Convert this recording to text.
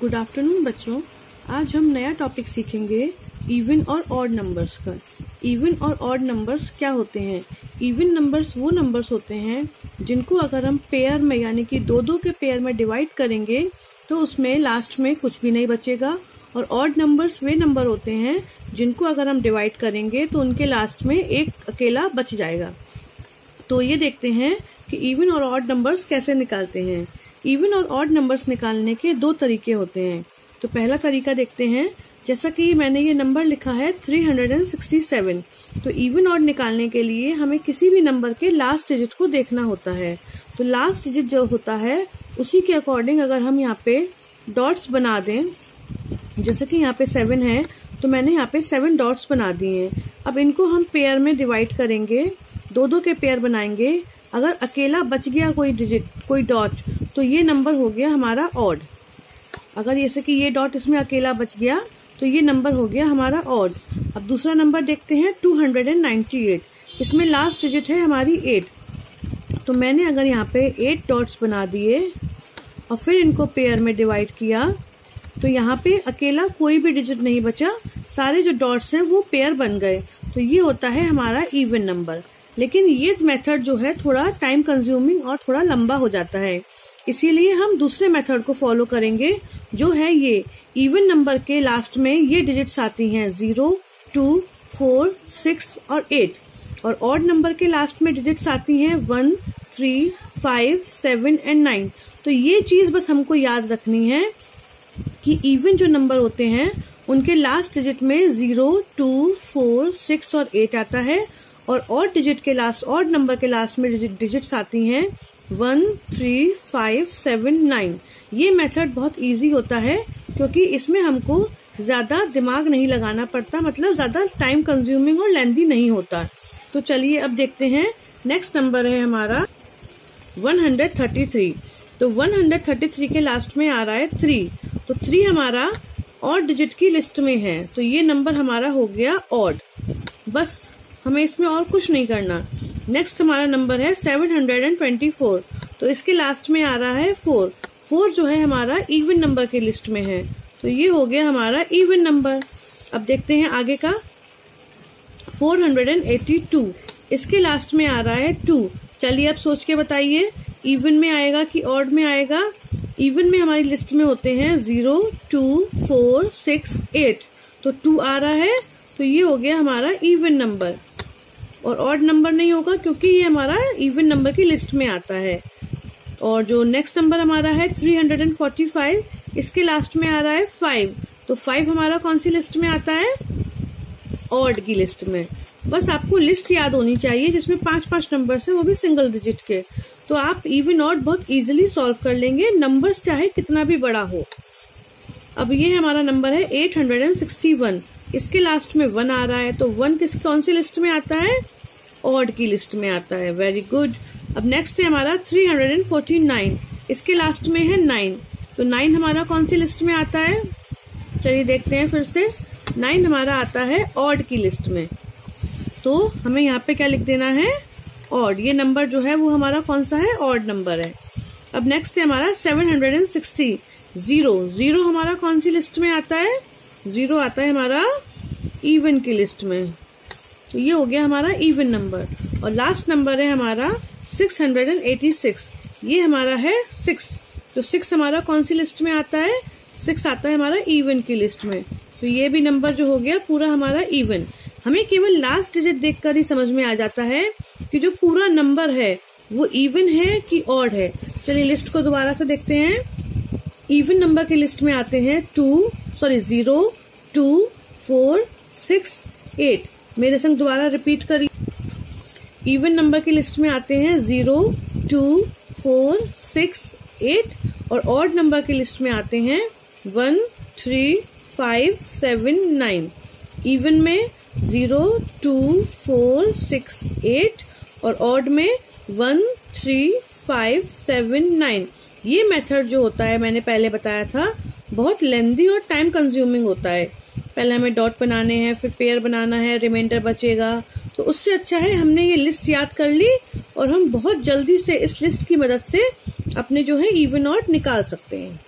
Good afternoon बच्चों। आज हम नया टॉपिक सीखेंगे इवन और ऑड नंबर्स का। इवन और ऑड नंबर्स क्या होते हैं? इवन नंबर्स वो नंबर्स होते हैं जिनको अगर हम पेयर में, यानी कि दो दो के पेयर में डिवाइड करेंगे तो उसमें लास्ट में कुछ भी नहीं बचेगा। और ऑड नंबर्स वे नंबर होते हैं जिनको अगर हम डिवाइड करेंगे तो उनके लास्ट में एक अकेला बच जाएगा। तो ये देखते हैं कि इवन और ऑड नंबर्स कैसे निकालते हैं। इवन और ऑड नंबर्स निकालने के दो तरीके होते हैं। तो पहला तरीका देखते हैं, जैसा कि मैंने ये नंबर लिखा है 367 तो इवन ऑड निकालने के लिए हमें किसी भी नंबर के लास्ट डिजिट को देखना होता है। तो लास्ट डिजिट जो होता है, उसी के अकॉर्डिंग अगर हम यहाँ पे डॉट्स बना दें, जैसे कि यहाँ पे सेवन है तो मैंने यहाँ पे सेवन डॉट्स बना दिए हैं। अब इनको हम पेयर में डिवाइड करेंगे दो दो के पेयर बनाएँगे अगर अकेला बच गया कोई डिजिट कोई डॉट तो ये नंबर हो गया हमारा ऑड अगर जैसे कि ये डॉट इसमें अकेला बच गया तो ये नंबर हो गया हमारा ऑड अब दूसरा नंबर देखते हैं 298 इसमें लास्ट डिजिट है हमारी एट तो मैंने अगर यहाँ पे एट डॉट्स बना दिए और फिर इनको पेयर में डिवाइड किया तो यहाँ पे अकेला कोई भी डिजिट नहीं बचा. सारे जो डॉट्स हैं वो पेयर बन गए. तो ये होता है हमारा इवन नंबर लेकिन ये मेथड जो है थोड़ा टाइम कंज्यूमिंग और थोड़ा लंबा हो जाता है। इसीलिए हम दूसरे मेथड को फॉलो करेंगे, जो है ये। इवन नंबर के लास्ट में ये डिजिट्स आती हैं ज़ीरो टू फोर सिक्स और एट और ऑड नंबर के लास्ट में डिजिट्स आती हैं one three five seven and nine तो ये चीज़ बस हमको याद रखनी है कि इवन जो नंबर होते हैं, उनके लास्ट डिजिट में ज़ीरो टू फोर सिक्स और एट आता है। और और डिजिट के लास्ट और नंबर के लास्ट में डिजिट्स आती हैं one three five seven nine ये मेथड बहुत इजी होता है क्योंकि इसमें हमको ज़्यादा दिमाग नहीं लगाना पड़ता मतलब ज़्यादा टाइम कंज्यूमिंग और लेंदी नहीं होता। तो चलिए अब देखते हैं। नेक्स्ट नंबर है हमारा 133 तो 133 के लास्ट में आ रहा है थ्री तो थ्री हमारा और डिजिट की लिस्ट में है। तो ये नंबर हमारा हो गया ऑड बस हमें इसमें और कुछ नहीं करना। नेक्स्ट हमारा नंबर है seven hundred and twenty four तो इसके लास्ट में आ रहा है फोर फोर जो है हमारा इवन नंबर की लिस्ट में है। तो ये हो गया हमारा इवन नंबर अब देखते हैं आगे का। Four hundred and eighty two इसके लास्ट में आ रहा है टू चलिए अब सोच के बताइए इवन में आएगा कि ऑड में आएगा? इवन में हमारी लिस्ट में होते हैं zero two four six eight तो टू आ रहा है। तो ये हो गया हमारा इवन नंबर और ऑड नंबर नहीं होगा क्योंकि ये हमारा इवन नंबर की लिस्ट में आता है। और जो नेक्स्ट नंबर हमारा है 345 इसके लास्ट में आ रहा है फाइव तो फाइव हमारा कौन सी लिस्ट में आता है? ऑड की लिस्ट में। बस आपको लिस्ट याद होनी चाहिए जिसमें पाँच पाँच नंबर है, वो भी सिंगल डिजिट के। तो आप इवन ऑड बहुत इजीली सॉल्व कर लेंगे नंबर्स चाहे कितना भी बड़ा हो। अब ये हमारा नंबर है 861 इसके लास्ट में वन आ रहा है तो वन किस कौन सी लिस्ट में आता है? ऑड की लिस्ट में आता है वेरी गुड अब नेक्स्ट है हमारा 349 इसके लास्ट में है नाइन तो नाइन हमारा कौन सी लिस्ट में आता है? चलिए देखते हैं फिर से. नाइन हमारा आता है ऑड की लिस्ट में. तो हमें यहाँ पे क्या लिख देना है? ऑड ये नंबर जो है, वो हमारा कौन सा है? ऑड नंबर है. अब नेक्स्ट है हमारा 760 ज़ीरो ज़ीरो हमारा कौन सी लिस्ट में आता है? ज़ीरो आता है हमारा इवन की लिस्ट में। तो ये हो गया हमारा इवन नंबर और लास्ट नंबर है हमारा 686 ये हमारा है सिक्स तो सिक्स हमारा कौन सी लिस्ट में आता है? सिक्स आता है हमारा इवन की लिस्ट में। तो ये भी नंबर जो हो गया, पूरा हमारा इवन हमें केवल लास्ट डिजिट देखकर ही समझ में आ जाता है कि जो पूरा नंबर है, वो इवन है कि ऑड है। चलिए लिस्ट को दोबारा से देखते हैं। इवन नंबर की लिस्ट में आते हैं two sorry zero two four six eight मेरे संग दोबारा रिपीट करिए। इवन नंबर की लिस्ट में आते हैं zero two four six eight और ऑड नंबर की लिस्ट में आते हैं one three five seven nine even में zero two four six eight और ऑड में one three five seven nine ये मेथड जो होता है, मैंने पहले बताया था बहुत लेंदी और टाइम कंज्यूमिंग होता है। पहले हमें डॉट बनाने हैं, फिर पेयर बनाना है रिमाइंडर बचेगा। तो उससे अच्छा है हमने ये लिस्ट याद कर ली और हम बहुत जल्दी से इस लिस्ट की मदद से अपने जो है इवन ऑट निकाल सकते हैं।